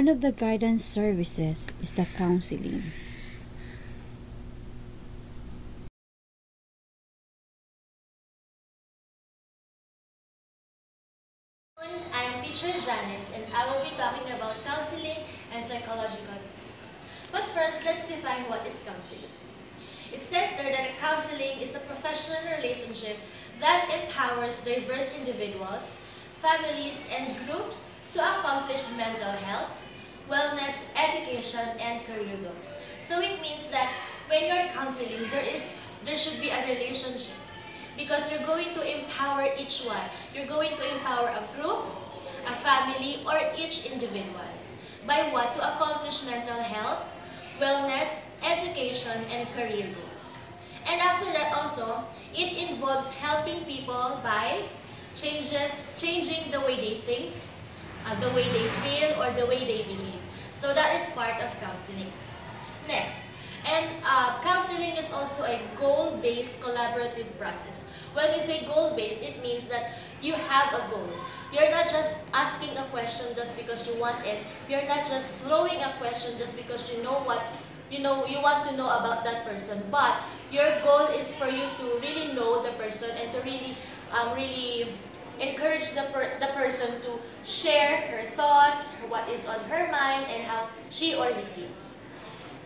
One of the guidance services is the counseling. I'm teacher Janice and I will be talking about counseling and psychological tests. But first, let's define what is counseling. It says there that counseling is a professional relationship that empowers diverse individuals, families, and groups to accomplish mental health, wellness, education, and career goals. So it means that when you're counseling, there is there should be a relationship because you're going to empower each one. You're going to empower a group, a family, or each individual. By what? To accomplish mental health, wellness, education, and career goals. And after that also, it involves helping people by changes, changing the way they think, uh, the way they feel, or the way they behave. So that is part of counseling. Next, and uh, counseling is also a goal-based collaborative process. When we say goal-based, it means that you have a goal. You're not just asking a question just because you want it. You're not just throwing a question just because you know what you know you want to know about that person. But your goal is for you to really know the person and to really um, really encourage the, per the person to share her thoughts, what is on her mind, and how she or he feels.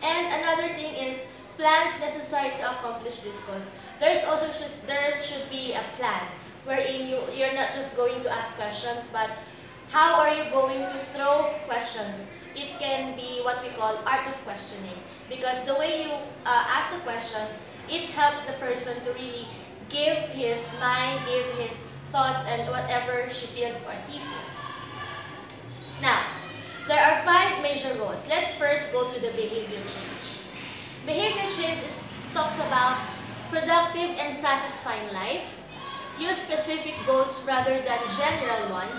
And another thing is plans necessary to accomplish this cause. There's also should, there should be a plan wherein you you're not just going to ask questions, but how are you going to throw questions? It can be what we call art of questioning because the way you uh, ask the question, it helps the person to really give his mind, give his thoughts, and whatever she feels or he feels. Now, there are five major goals. Let's first go to the behavior change. Behavior change is, talks about productive and satisfying life. Use specific goals rather than general ones.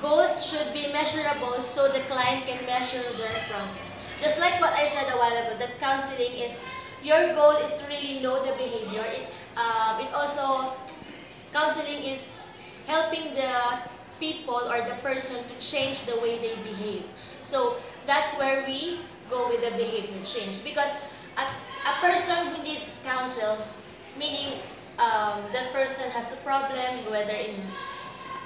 Goals should be measurable so the client can measure their progress. Just like what I said a while ago, that counseling is, your goal is to really know the behavior. It, counseling is helping the people or the person to change the way they behave. So that's where we go with the behavior change. Because a, a person who needs counsel, meaning um, that person has a problem, whether in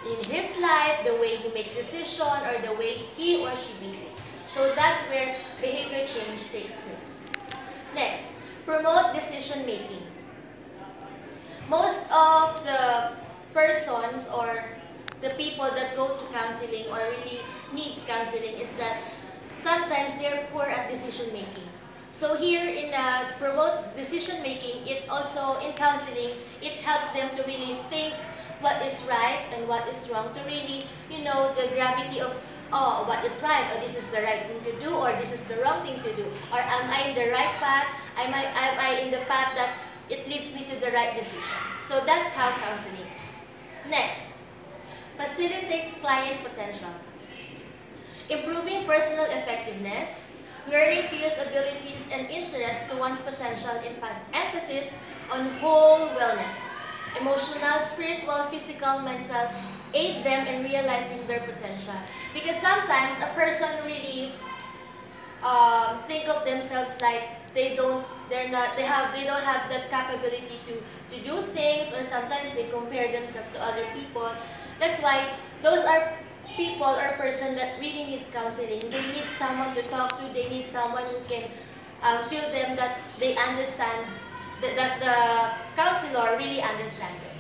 in his life, the way he makes decision, or the way he or she behaves. So that's where behavior change takes place. Next, promote decision making. Most of the persons or the people that go to counseling or really needs counseling is that sometimes they're poor at decision making. So here in uh, promote decision making, it also in counseling, it helps them to really think what is right and what is wrong, to really, you know, the gravity of, oh, what is right, or this is the right thing to do, or this is the wrong thing to do, or am I in the right path, am I, am I in the path that it leads me to the right decision. So that's how counseling. Next, facilitates client potential. Improving personal effectiveness, learning to use abilities and interests to one's potential, emphasis on whole wellness. Emotional, spiritual, physical, mental, aid them in realizing their potential. Because sometimes a person really um, think of themselves like they don't, they're not, they have, they don't have that capability to, to do things, or sometimes they compare themselves to other people. That's why those are people or person that really needs counseling. They need someone to talk to. They need someone who can um, feel them that they understand, that, that the counselor really understands them.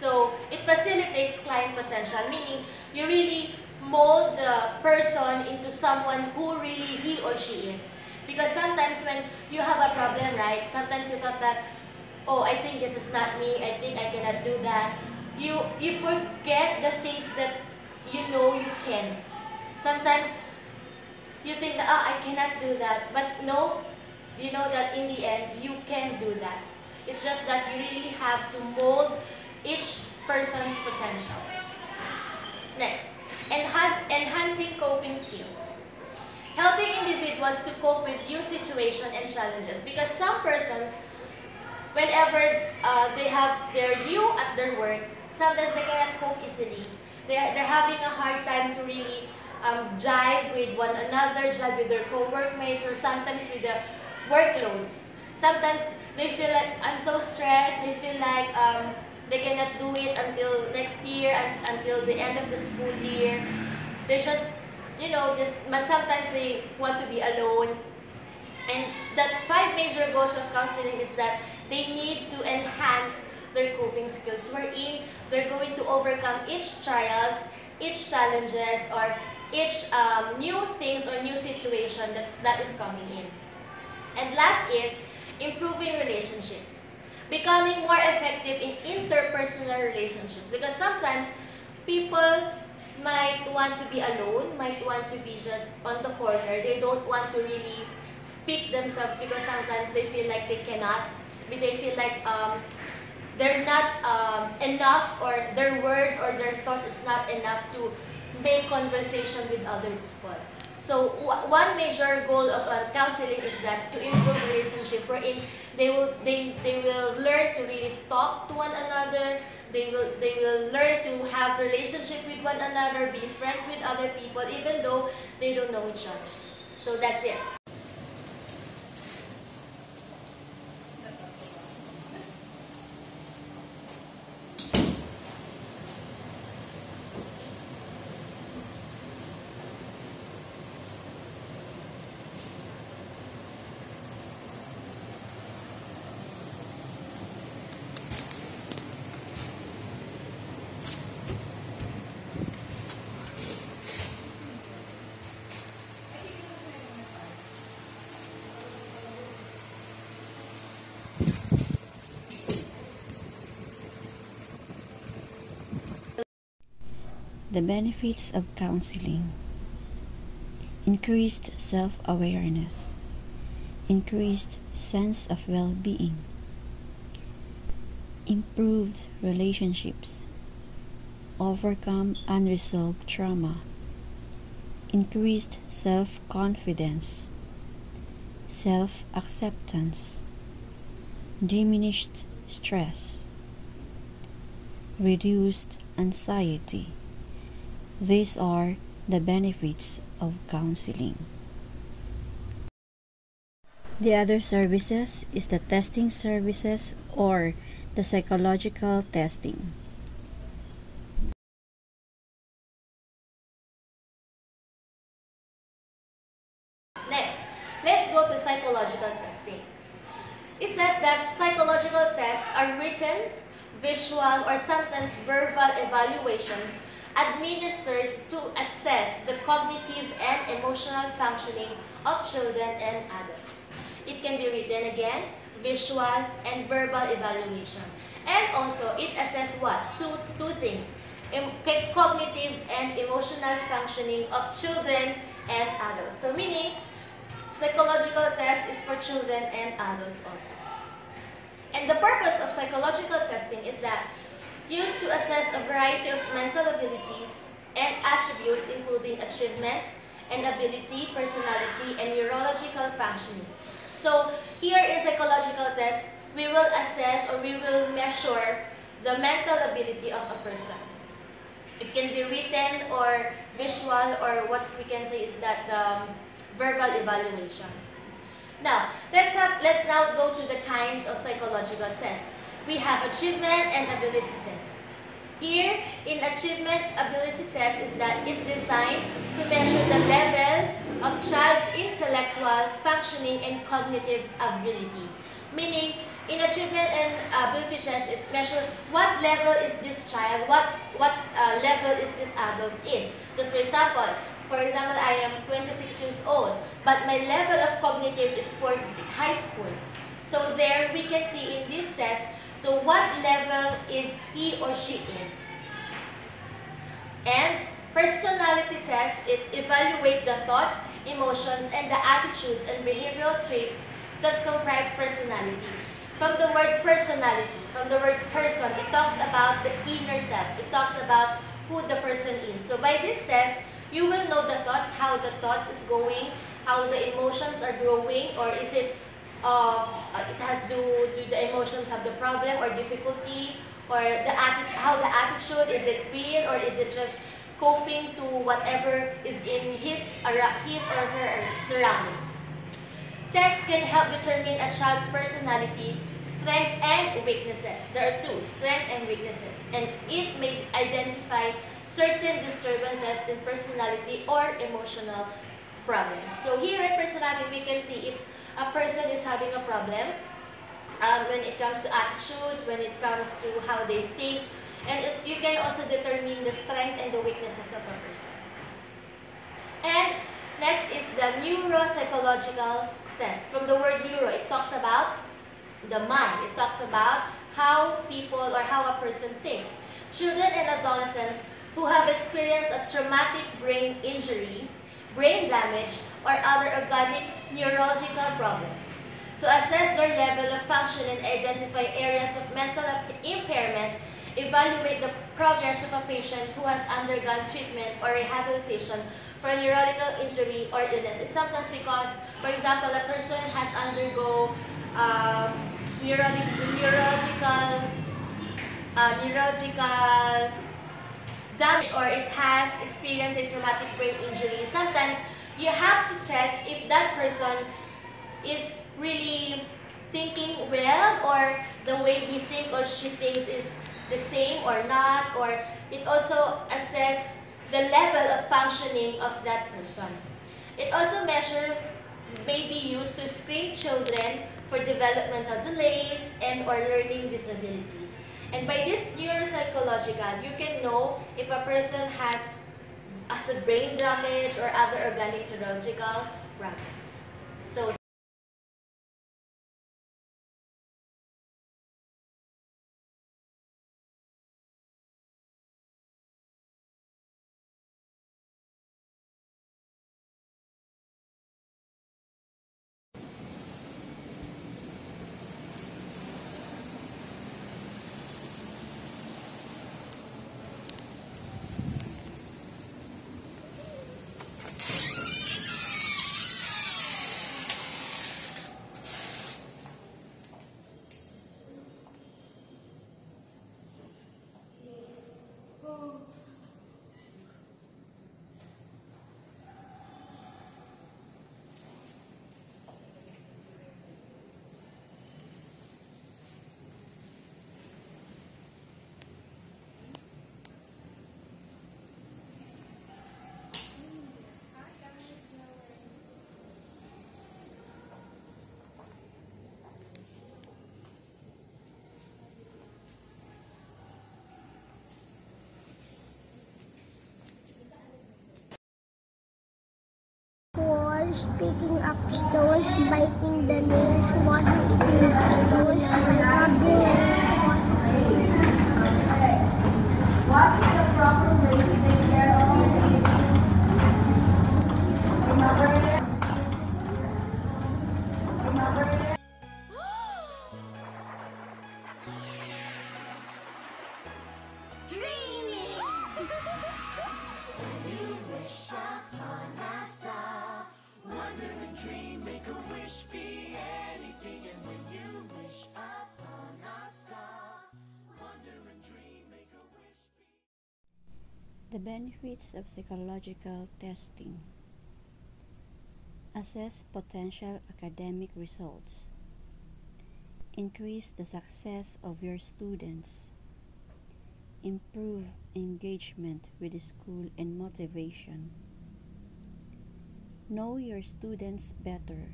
So it facilitates client potential, meaning you really mold the person into someone who really he or she is. Because sometimes when you have a problem, right, sometimes you thought that, oh, I think this is not me, I think I cannot do that. You, you forget the things that you know you can. Sometimes you think ah, I cannot do that. But no, you know that in the end, you can do that. It's just that you really have to mold each person's potential. Next, enhance, enhancing coping skills. Helping individuals to cope with new situations and challenges. Because some persons, whenever uh, they have their new at their work, sometimes they cannot cope easily they're, they're having a hard time to really um, jive with one another, jive with their co-workmates, or sometimes with the workloads. Sometimes they feel like, I'm so stressed, they feel like um, they cannot do it until next year, and, until the end of the school year. They just, you know, just, but sometimes they want to be alone. And the five major goals of counseling is that they need to enhance their coping skills, wherein they're going to overcome each trials, each challenges, or each um, new things or new situation that, that is coming in. And last is improving relationships. Becoming more effective in interpersonal relationships. Because sometimes people might want to be alone, might want to be just on the corner. They don't want to really speak themselves because sometimes they feel like they cannot. They feel like um, they're not um, enough or their words or their thoughts is not enough to make conversation with other people. So one major goal of uh, counseling is that to improve relationship wherein they will they they will learn to really talk to one another. They will they will learn to have relationship with one another, be friends with other people, even though they don't know each other. So that's it. The benefits of counseling. Increased self awareness, increased sense of well being, improved relationships, overcome unresolved trauma, increased self confidence, self acceptance, diminished stress, reduced anxiety. These are the benefits of counseling. The other services is the testing services or the psychological testing. Emotional functioning of children and adults. It can be written again, visual, and verbal evaluation. And also, it assesses what? Two, two things. Cognitive and emotional functioning of children and adults. So meaning, psychological test is for children and adults also. And the purpose of psychological testing is that used to assess a variety of mental abilities and attributes including achievement and ability, personality, and neurological functioning. So here in psychological test, we will assess or we will measure the mental ability of a person. It can be written or visual or what we can say is that the um, verbal evaluation. Now, let's, have, let's now go to the kinds of psychological tests. We have achievement and ability test. Here, in achievement ability test is that it's designed to measure the level of child's intellectual functioning and cognitive ability. Meaning, in achievement and ability test, it measures what level is this child, what, what uh, level is this adult in. Just for example, for example, I am 26 years old, but my level of cognitive is for high school. So there we can see in this test, so what level is he or she in? Personality test, it evaluates the thoughts, emotions, and the attitudes and behavioral traits that comprise personality. From the word personality, from the word person, it talks about the inner self. It talks about who the person is. So by this test, you will know the thoughts, how the thoughts is going, how the emotions are growing, or is it, uh, it has to do the emotions have the problem or difficulty, or the how the attitude, is it real or is it just coping to whatever is in his, his or her surroundings. Tests can help determine a child's personality, strength, and weaknesses. There are two, strength and weaknesses. And it may identify certain disturbances in personality or emotional problems. So here at personality, we can see if a person is having a problem um, when it comes to attitudes, when it comes to how they think, and it, you can also determine the strength and the weaknesses of a person. And next is the neuropsychological test. From the word neuro, it talks about the mind. It talks about how people or how a person thinks. Children and adolescents who have experienced a traumatic brain injury, brain damage, or other organic neurological problems. To assess their level of function and identify areas of mental impairment, evaluate the progress of a patient who has undergone treatment or rehabilitation for a neurological injury or illness. It's sometimes because, for example, a person has undergo uh, neurological uh, neurological damage or it has experienced a traumatic brain injury. Sometimes you have to test if that person is really thinking well or the way he thinks or she thinks is the same or not, or it also assess the level of functioning of that person. It also measure may be used to screen children for developmental delays and or learning disabilities. And by this neuropsychological, you can know if a person has as a brain damage or other organic neurological problems. one's picking up stones, biting the nails, washing it, the one's biting the nails. The benefits of psychological testing. Assess potential academic results, increase the success of your students, improve engagement with the school and motivation, know your students better,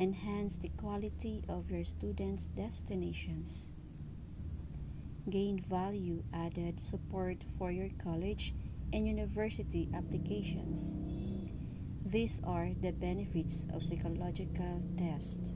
enhance the quality of your students' destinations gain value added support for your college and university applications. These are the benefits of psychological tests.